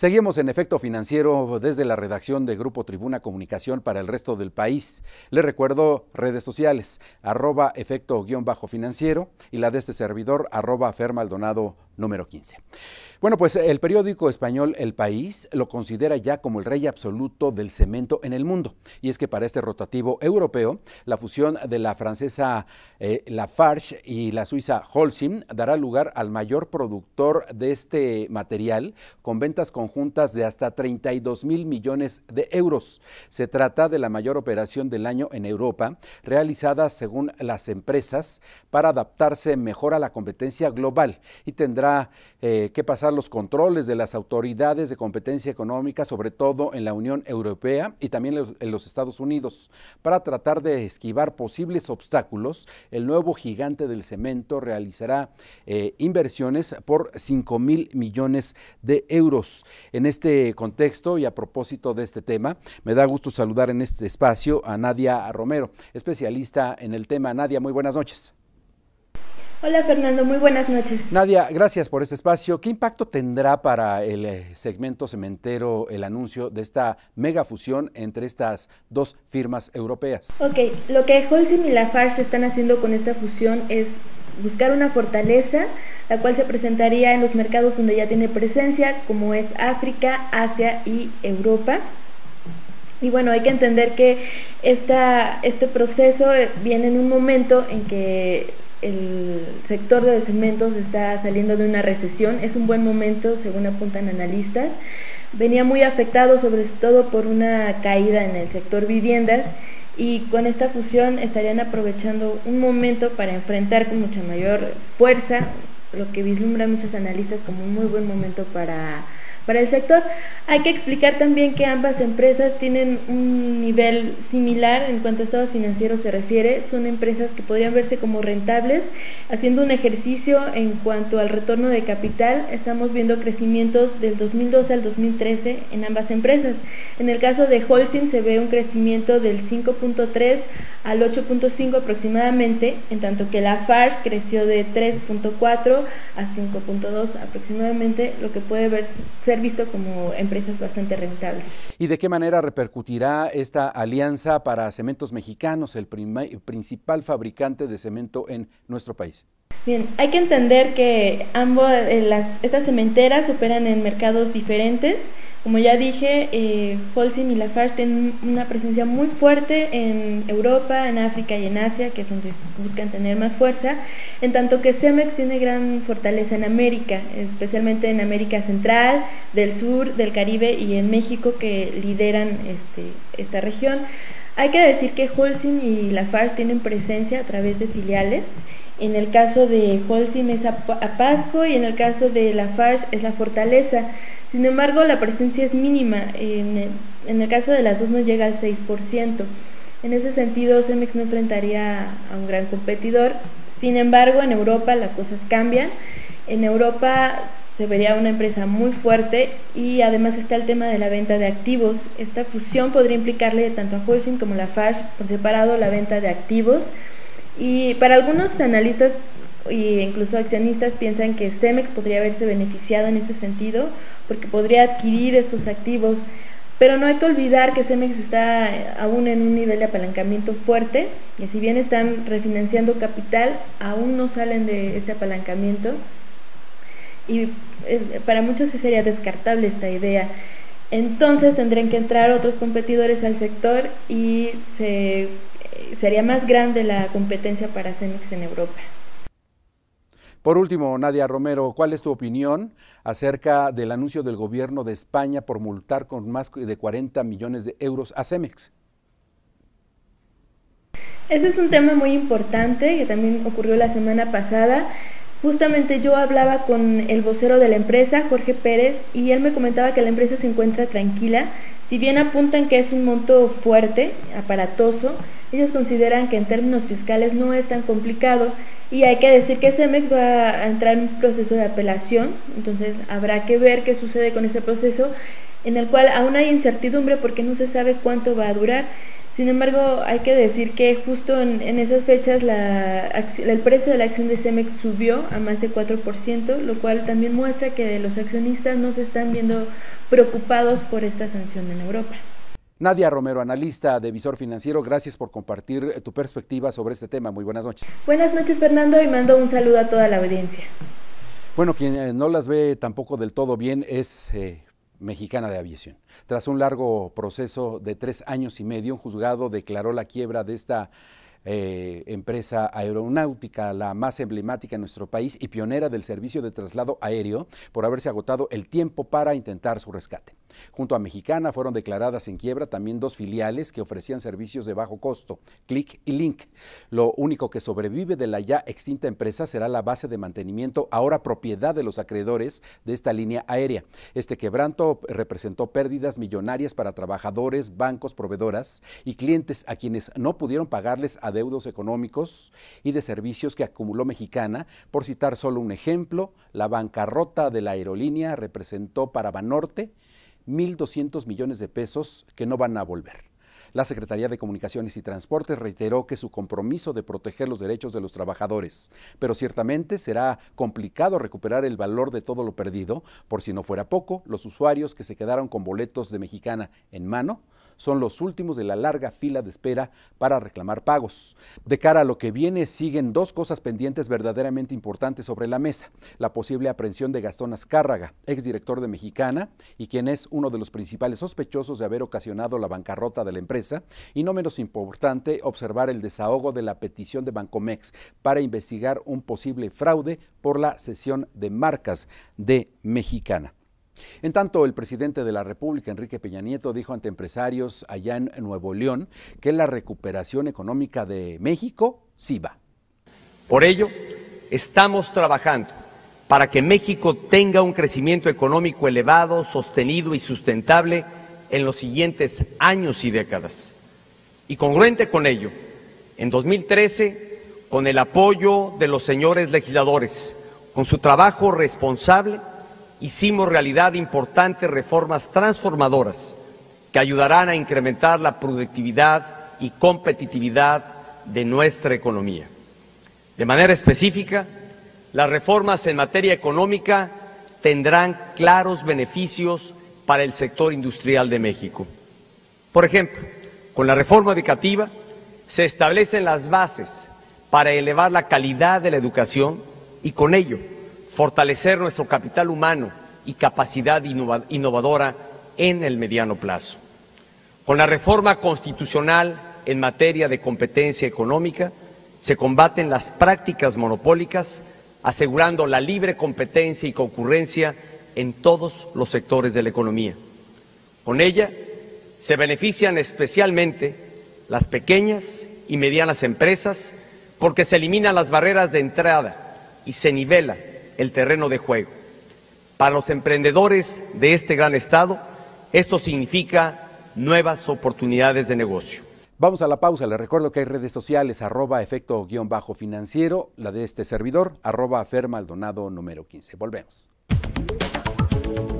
Seguimos en efecto financiero desde la redacción de Grupo Tribuna Comunicación para el resto del país. Les recuerdo redes sociales, arroba efecto guion bajo financiero y la de este servidor, arroba fermaldonado número 15. Bueno, pues el periódico español El País lo considera ya como el rey absoluto del cemento en el mundo. Y es que para este rotativo europeo, la fusión de la francesa eh, Lafarge y la suiza Holcim dará lugar al mayor productor de este material con ventas conjuntas de hasta 32 mil millones de euros. Se trata de la mayor operación del año en Europa, realizada según las empresas para adaptarse mejor a la competencia global y tendrá eh, que pasar los controles de las autoridades de competencia económica, sobre todo en la Unión Europea y también en los Estados Unidos. Para tratar de esquivar posibles obstáculos, el nuevo gigante del cemento realizará eh, inversiones por 5 mil millones de euros. En este contexto y a propósito de este tema, me da gusto saludar en este espacio a Nadia Romero, especialista en el tema. Nadia, muy buenas noches. Hola Fernando, muy buenas noches. Nadia, gracias por este espacio. ¿Qué impacto tendrá para el eh, segmento cementero el anuncio de esta mega fusión entre estas dos firmas europeas? Ok, lo que Holcim y Lafarge están haciendo con esta fusión es buscar una fortaleza, la cual se presentaría en los mercados donde ya tiene presencia, como es África, Asia y Europa. Y bueno, hay que entender que esta, este proceso eh, viene en un momento en que el sector de cementos está saliendo de una recesión, es un buen momento según apuntan analistas. Venía muy afectado sobre todo por una caída en el sector viviendas y con esta fusión estarían aprovechando un momento para enfrentar con mucha mayor fuerza lo que vislumbran muchos analistas como un muy buen momento para para el sector. Hay que explicar también que ambas empresas tienen un nivel similar en cuanto a estados financieros se refiere. Son empresas que podrían verse como rentables. Haciendo un ejercicio en cuanto al retorno de capital, estamos viendo crecimientos del 2012 al 2013 en ambas empresas. En el caso de Holcim se ve un crecimiento del 5.3 al 8.5 aproximadamente, en tanto que la Farge creció de 3.4 a 5.2 aproximadamente, lo que puede ver, ser visto como empresas bastante rentables. ¿Y de qué manera repercutirá esta alianza para cementos mexicanos, el principal fabricante de cemento en nuestro país? Bien, hay que entender que ambos, eh, las, estas cementeras operan en mercados diferentes como ya dije, eh, Holcim y Lafarge tienen una presencia muy fuerte en Europa, en África y en Asia, que es donde buscan tener más fuerza, en tanto que Cemex tiene gran fortaleza en América, especialmente en América Central, del Sur, del Caribe y en México, que lideran este, esta región. Hay que decir que Holcim y Lafarge tienen presencia a través de filiales. En el caso de Holcim es Apasco y en el caso de Lafarge es la Fortaleza. Sin embargo, la presencia es mínima. En el, caso de las dos no llega al 6%. En ese sentido, Cemex no enfrentaría a un gran competidor. Sin embargo, en Europa las cosas cambian. En Europa se vería una empresa muy fuerte y además está el tema de la venta de activos. Esta fusión podría implicarle tanto a Holcim como a la Farge por separado la venta de activos. Y para algunos analistas e incluso accionistas piensan que Cemex podría haberse beneficiado en ese sentido porque podría adquirir estos activos, pero no hay que olvidar que Cemex está aún en un nivel de apalancamiento fuerte y si bien están refinanciando capital, aún no salen de este apalancamiento y eh, para muchos sería descartable esta idea. Entonces tendrían que entrar otros competidores al sector y se, sería más grande la competencia para Cemex en Europa. Por último, Nadia Romero, ¿cuál es tu opinión acerca del anuncio del gobierno de España por multar con más de 40 millones de euros a Cemex? Ese es un tema muy importante que también ocurrió la semana pasada. Justamente yo hablaba con el vocero de la empresa, Jorge Pérez, y él me comentaba que la empresa se encuentra tranquila. Si bien apuntan que es un monto fuerte, aparatoso, ellos consideran que en términos fiscales no es tan complicado y hay que decir que Cemex va a entrar en un proceso de apelación, entonces habrá que ver qué sucede con ese proceso en el cual aún hay incertidumbre porque no se sabe cuánto va a durar. Sin embargo, hay que decir que justo en, esas fechas el precio de la acción de Cemex subió a más de 4%, lo cual también muestra que los accionistas no se están viendo preocupados por esta sanción en Europa. Nadia Romero, analista de Visor Financiero, gracias por compartir eh, tu perspectiva sobre este tema. Muy buenas noches. Buenas noches, Fernando, y mando un saludo a toda la audiencia. Bueno, quien eh, no las ve tampoco del todo bien es eh, Mexicana de Aviación. Tras un largo proceso de tres años y medio, un juzgado declaró la quiebra de esta eh, empresa aeronáutica, la más emblemática en nuestro país y pionera del servicio de traslado aéreo, por haberse agotado el tiempo para intentar su rescate. Junto a Mexicana fueron declaradas en quiebra también dos filiales que ofrecían servicios de bajo costo, Click y Link. Lo único que sobrevive de la ya extinta empresa será la base de mantenimiento, ahora propiedad de los acreedores de esta línea aérea. Este quebranto representó pérdidas millonarias para trabajadores, bancos, proveedoras y clientes a quienes no pudieron pagarles a deudos económicos y de servicios que acumuló Mexicana. Por citar solo un ejemplo, la bancarrota de la aerolínea representó para Banorte 1.200 millones de pesos que no van a volver. La Secretaría de Comunicaciones y Transportes reiteró que su compromiso de proteger los derechos de los trabajadores, pero ciertamente será complicado recuperar el valor de todo lo perdido, por si no fuera poco, los usuarios que se quedaron con boletos de mexicana en mano son los últimos de la larga fila de espera para reclamar pagos. De cara a lo que viene, siguen dos cosas pendientes verdaderamente importantes sobre la mesa. La posible aprehensión de Gastón Azcárraga, exdirector de Mexicana, y quien es uno de los principales sospechosos de haber ocasionado la bancarrota de la empresa, y no menos importante, observar el desahogo de la petición de Bancomex para investigar un posible fraude por la cesión de marcas de Mexicana. En tanto, el presidente de la República, Enrique Peña Nieto, dijo ante empresarios allá en Nuevo León que la recuperación económica de México sí va. Por ello, estamos trabajando para que México tenga un crecimiento económico elevado, sostenido y sustentable en los siguientes años y décadas. Y congruente con ello, en 2013, con el apoyo de los señores legisladores, con su trabajo responsable, hicimos realidad importantes reformas transformadoras que ayudarán a incrementar la productividad y competitividad de nuestra economía. De manera específica, las reformas en materia económica tendrán claros beneficios para el sector industrial de México. Por ejemplo, con la reforma educativa se establecen las bases para elevar la calidad de la educación y con ello fortalecer nuestro capital humano y capacidad innovadora en el mediano plazo. Con la reforma constitucional en materia de competencia económica se combaten las prácticas monopólicas, asegurando la libre competencia y concurrencia en todos los sectores de la economía. Con ella se benefician especialmente las pequeñas y medianas empresas porque se eliminan las barreras de entrada y se nivela el terreno de juego. Para los emprendedores de este gran estado, esto significa nuevas oportunidades de negocio. Vamos a la pausa. Les recuerdo que hay redes sociales, arroba efecto guion bajo financiero, la de este servidor, arroba número 15. Volvemos. Bye.